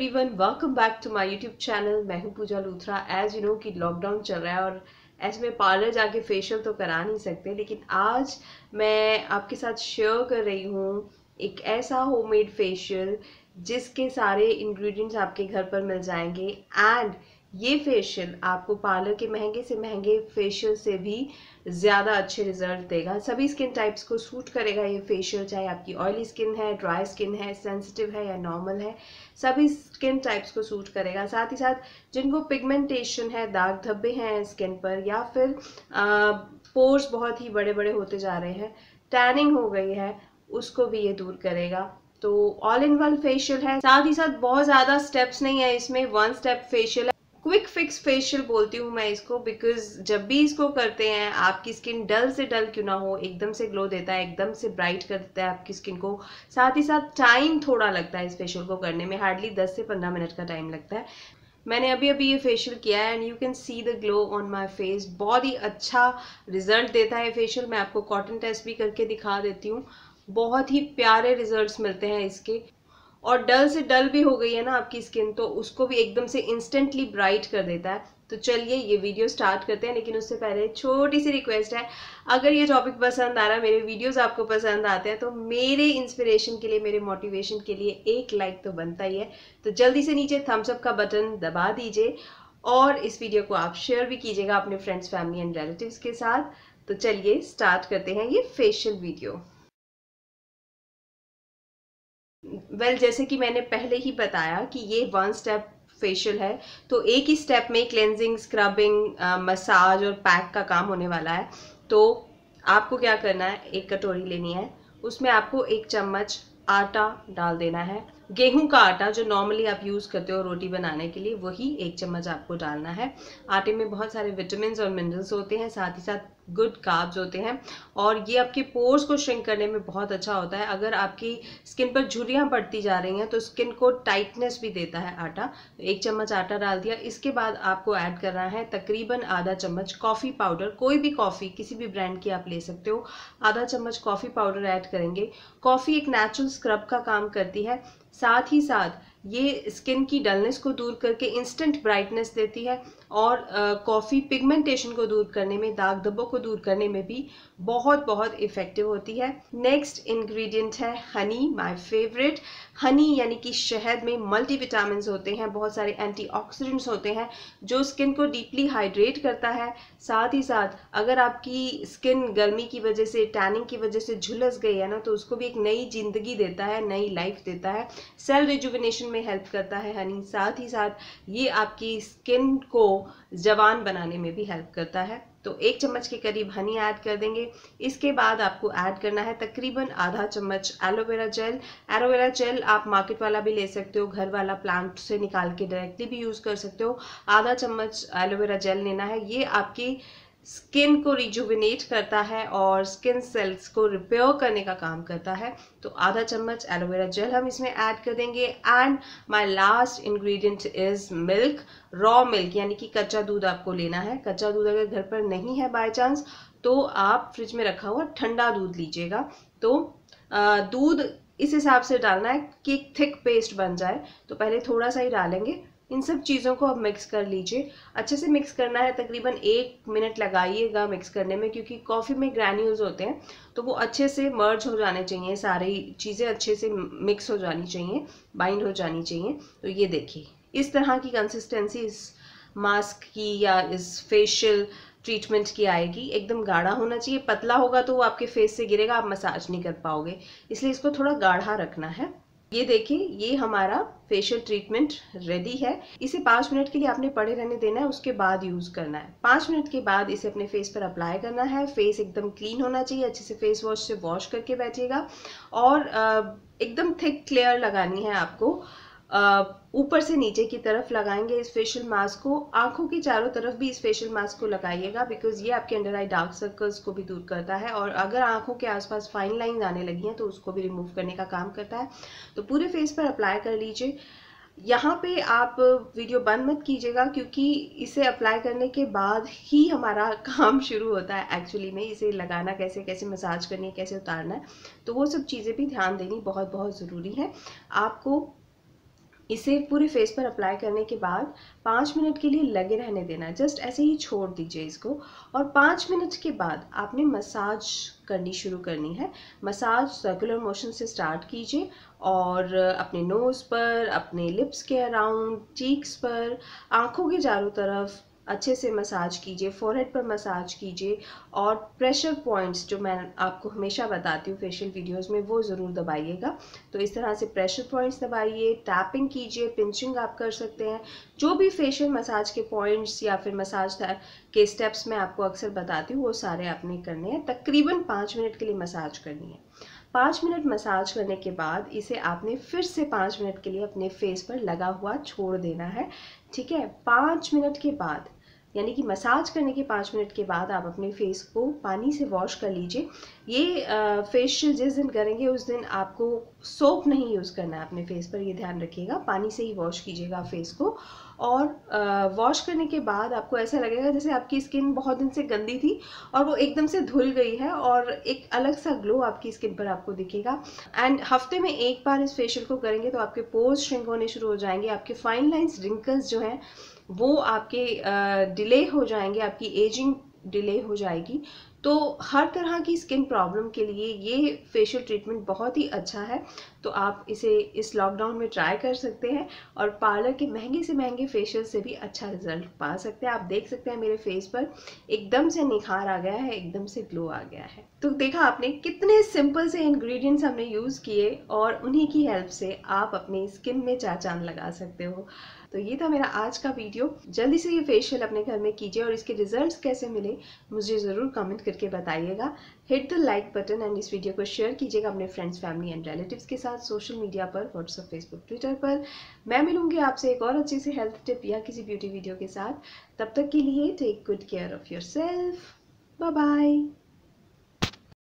Everyone welcome back to my YouTube channel मैं हूँ Pooja Luthra as you know कि lockdown चल रहा है और ऐसे में पार्लर जाके फेशियल तो करा नहीं सकते, लेकिन आज मैं आपके साथ शेयर कर रही हूँ एक ऐसा होममेड फेशियल जिसके सारे इंग्रेडिएंट्स आपके घर पर मिल जाएँगे एंड ये फेशियल आपको पार्लर के महँगे से महँगे फेशियल से भी ज़्यादा अच्छे रिज़ल्ट देगा। सभी स्किन टाइप्स को सूट करेगा ये फेशियल चाहे आपकी ऑयली स्किन है ड्राई स्किन है सेंसिटिव है या नॉर्मल है, सभी स्किन टाइप्स को सूट करेगा। साथ ही साथ जिनको पिगमेंटेशन है, दाग धब्बे हैं स्किन पर, या फिर पोर्स बहुत ही बड़े बड़े होते जा रहे हैं टैनिंग हो गई है, उसको भी ये दूर करेगा। तो ऑल इन वन फेशियल है। साथ ही साथ बहुत ज़्यादा स्टेप्स नहीं है इसमें वन स्टेप फेशियल है। क्विक फिक्स फेशियल बोलती हूँ मैं इसको बिकॉज़ जब भी इसको करते हैं, आपकी स्किन डल से डल क्यों ना हो, एकदम से ग्लो देता है, एकदम से ब्राइट कर देता है आपकी स्किन को, साथ ही साथ टाइम थोड़ा लगता है इस फेशियल को करने में हार्डली 10 से 15 मिनट का टाइम लगता है। मैंने अभी अभी ये फेशियल किया है and you can see the glow on my face बहुत ही अच्छा रिज़ल्ट देता है फेशियल मैं आपको कॉटन टेस्ट भी करके दिखा देती हूँ, बहुत ही प्यारे रिजल्ट्स मिलते हैं इसके। और डल से डल भी हो गई है ना आपकी स्किन तो उसको भी एकदम से इंस्टेंटली ब्राइट कर देता है। तो चलिए ये वीडियो स्टार्ट करते हैं, लेकिन उससे पहले छोटी सी रिक्वेस्ट है। अगर ये टॉपिक पसंद आ रहा है, मेरे वीडियोस आपको पसंद आते हैं तो मेरे इंस्पिरेशन के लिए, मेरे मोटिवेशन के लिए एक लाइक तो बनता ही है। तो जल्दी से नीचे थम्स अप का बटन दबा दीजिए और इस वीडियो को आप शेयर भी कीजिएगा अपने फ्रेंड्स फैमिली एंड रिलेटिव्स के साथ। तो चलिए स्टार्ट करते हैं ये फेशियल वीडियो वेल well, जैसे कि मैंने पहले ही बताया कि ये वन स्टेप फेशियल है तो एक ही स्टेप में क्लेंजिंग स्क्रबिंग मसाज और पैक का काम होने वाला है। तो आपको क्या करना है? एक कटोरी लेनी है उसमें आपको एक चम्मच आटा डाल देना है। गेहूँ का आटा जो नॉर्मली आप यूज़ करते हो रोटी बनाने के लिए, वही एक चम्मच आपको डालना है। आटे में बहुत सारे विटामिन और मिनरल्स होते हैं, साथ ही साथ गुड काब्स होते हैं। और ये आपके पोर्स को श्रिंक करने में बहुत अच्छा होता है। अगर आपकी स्किन पर झुरियाँ पड़ती जा रही हैं तो स्किन को टाइटनेस भी देता है आटा। एक चम्मच आटा डाल दिया। इसके बाद आपको ऐड करना है तकरीबन आधा चम्मच कॉफ़ी पाउडर कोई भी कॉफ़ी किसी भी ब्रांड की आप ले सकते हो। आधा चम्मच कॉफ़ी पाउडर ऐड करेंगे। कॉफ़ी एक नेचुरल स्क्रब का काम करती है। साथ ही साथ ये स्किन की डलनेस को दूर करके इंस्टेंट ब्राइटनेस देती है। और कॉफ़ी पिगमेंटेशन को दूर करने में, दाग धब्बों को दूर करने में भी बहुत बहुत इफ़ेक्टिव होती है। नेक्स्ट इंग्रेडिएंट है हनी माय फेवरेट हनी यानी कि शहद में मल्टी विटामिन होते हैं, बहुत सारे एंटीऑक्सीडेंट्स होते हैं, जो स्किन को डीपली हाइड्रेट करता है। साथ ही साथ, अगर आपकी स्किन गर्मी की वजह से टैनिंग की वजह से झुलस गई है ना तो उसको भी एक नई ज़िंदगी देता है, नई लाइफ देता है। सेल रिजुविनेशन में हेल्प करता है हनी साथ ही साथ, ये आपकी स्किन को जवान बनाने में भी हेल्प करता है। तो एक चम्मच के करीब हनी ऐड कर देंगे। इसके बाद आपको ऐड करना है तकरीबन आधा चम्मच aloe vera gel aloe vera gel आप मार्केट वाला भी ले सकते हो, घर वाला प्लांट से निकाल के डायरेक्टली भी यूज़ कर सकते हो। आधा चम्मच एलोवेरा जेल लेना है। ये आपकी स्किन को रिजुविनेट करता है और स्किन सेल्स को रिपेयर करने का काम करता है। तो आधा चम्मच एलोवेरा जेल हम इसमें ऐड कर देंगे। And my last ingredient is milk raw milk यानी कि कच्चा दूध आपको लेना है। कच्चा दूध अगर घर पर नहीं है बाय चांस तो आप फ्रिज में रखा हुआ ठंडा दूध लीजिएगा। तो दूध इस हिसाब से डालना है कि थिक पेस्ट बन जाए। तो पहले थोड़ा सा ही डालेंगे। इन सब चीज़ों को आप मिक्स कर लीजिए। अच्छे से मिक्स करना है, तकरीबन एक मिनट लगाइएगा मिक्स करने में, क्योंकि कॉफ़ी में ग्रैन्यूल्स होते हैं तो वो अच्छे से मर्ज हो जाने चाहिए, सारी चीज़ें अच्छे से मिक्स हो जानी चाहिए बाइंड हो जानी चाहिए। तो ये देखिए, इस तरह की कंसिस्टेंसी इस मास्क की या इस फेशियल ट्रीटमेंट की आएगी। एकदम गाढ़ा होना चाहिए, पतला होगा तो वो आपके फेस से गिरेगा, आप मसाज नहीं कर पाओगे। इसलिए इसको थोड़ा गाढ़ा रखना है। ये देखिए ये हमारा फेशियल ट्रीटमेंट रेडी है। इसे पाँच मिनट के लिए आपने पड़े रहने देना है, उसके बाद यूज़ करना है। पाँच मिनट के बाद इसे अपने फेस पर अप्लाई करना है। फेस एकदम क्लीन होना चाहिए, अच्छे से फेस वॉश से वॉश करके बैठिएगा। और एकदम थिक क्लेयर लगानी है आपको। ऊपर से नीचे की तरफ़ लगाएँगे इस फेशियल मास्क को। आँखों के चारों तरफ़ भी इस फेशियल मास्क को लगाइएगा बिकॉज़ ये आपके अंडर आई डार्क सर्कल्स को भी दूर करता है और अगर आँखों के आसपास फाइन लाइन आने लगी हैं तो उसको भी रिमूव करने का काम करता है। तो पूरे फेस पर अप्लाई कर लीजिए। यहाँ पे आप वीडियो बंद मत कीजिएगा क्योंकि इसे अप्लाई करने के बाद ही हमारा काम शुरू होता है एक्चुअली में। इसे लगाना कैसे कैसे मसाज करनी है, कैसे उतारना है तो वो सब चीज़ें भी ध्यान देनी बहुत बहुत ज़रूरी है। आपको इसे पूरे फेस पर अप्लाई करने के बाद पाँच मिनट के लिए लगे रहने देना। जस्ट ऐसे ही छोड़ दीजिए इसको। और पाँच मिनट के बाद आपने मसाज करनी शुरू करनी है। मसाज सर्कुलर मोशन से स्टार्ट कीजिए और अपने नोज़ पर, अपने लिप्स के अराउंड चीक्स पर, आँखों के चारों तरफ़ अच्छे से मसाज कीजिए फोरहेड पर मसाज कीजिए और प्रेशर पॉइंट्स जो मैं आपको हमेशा बताती हूँ फेशियल वीडियोस में, वो ज़रूर दबाइएगा। तो इस तरह से प्रेशर पॉइंट्स दबाइए टैपिंग कीजिए पिंचिंग आप कर सकते हैं। जो भी फेशियल मसाज के पॉइंट्स या फिर मसाज के स्टेप्स मैं आपको अक्सर बताती हूँ, वो सारे आपने करने हैं। तकरीबन पाँच मिनट के लिए मसाज करनी है। पाँच मिनट मसाज करने के बाद इसे आपने फिर से पाँच मिनट के लिए अपने फेस पर लगा हुआ छोड़ देना है, ठीक है? पाँच मिनट के बाद, यानी कि मसाज करने के पाँच मिनट के बाद आप अपने फेस को पानी से वॉश कर लीजिए। ये फेशियल जिस दिन करेंगे, उस दिन आपको सोप नहीं यूज़ करना है अपने फेस पर, ये ध्यान रखिएगा। पानी से ही वॉश कीजिएगा फेस को। और वॉश करने के बाद आपको ऐसा लगेगा जैसे आपकी स्किन बहुत दिन से गंदी थी और वो एकदम से धुल गई है और एक अलग सा ग्लो आपकी स्किन पर आपको दिखेगा। एंड हफ़्ते में एक बार इस फेशियल को करेंगे तो आपके पोज श्रिंक होने शुरू हो जाएँगे, आपके फाइन लाइन्स रिंकल्स जो हैं, वो आपके डिले हो जाएँगे, आपकी एजिंग डिले हो जाएगी। तो हर तरह की स्किन प्रॉब्लम के लिए ये फेशियल ट्रीटमेंट बहुत ही अच्छा है। तो आप इसे इस लॉकडाउन में ट्राई कर सकते हैं और पार्लर के महँगे से महँगे फेशियल से भी अच्छा रिज़ल्ट पा सकते हैं। आप देख सकते हैं मेरे फेस पर एकदम से निखार आ गया है, एकदम से ग्लो आ गया है। तो देखा आपने कितने सिंपल से इंग्रेडिएंट्स हमने यूज़ किए और उन्हीं की हेल्प से आप अपनी स्किन में चार चाँद लगा सकते हो। तो ये था मेरा आज का वीडियो जल्दी से ये फेशियल अपने घर में कीजिए और इसके रिजल्ट्स कैसे मिले, मुझे ज़रूर कमेंट करके बताइएगा। Hit the like button and इस वीडियो को शेयर कीजिएगा अपने फ्रेंड्स फैमिली एंड रिलेटिव्स के साथ सोशल मीडिया पर व्हाट्सअप फेसबुक ट्विटर पर। मैं मिलूँगी आपसे एक और अच्छी सी हेल्थ टिप या किसी ब्यूटी वीडियो के साथ। तब तक के लिए take good care of your self bye